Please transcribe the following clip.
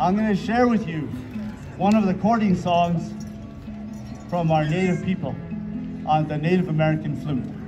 I'm going to share with you one of the courting songs from our native people on the Native American flute.